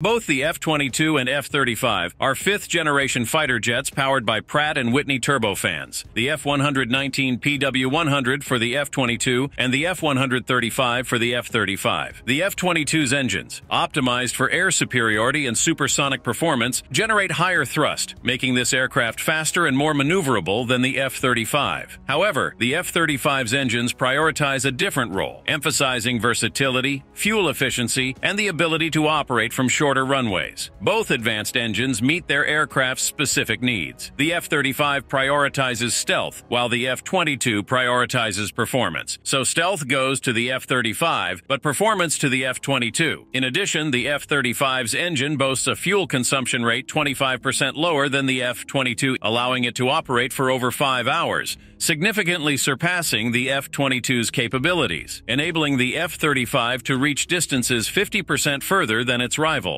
Both the F-22 and F-35 are fifth-generation fighter jets powered by Pratt & Whitney turbofans. The F-119 PW-100 for the F-22 and the F-135 for the F-35. The F-22's engines, optimized for air superiority and supersonic performance, generate higher thrust, making this aircraft faster and more maneuverable than the F-35. However, the F-35's engines prioritize a different role, emphasizing versatility, fuel efficiency, and the ability to operate from short shorter runways. Both advanced engines meet their aircraft's specific needs. The F-35 prioritizes stealth, while the F-22 prioritizes performance. So stealth goes to the F-35, but performance to the F-22. In addition, the F-35's engine boasts a fuel consumption rate 25% lower than the F-22, allowing it to operate for over five hours, significantly surpassing the F-22's capabilities, enabling the F-35 to reach distances 50% further than its rival.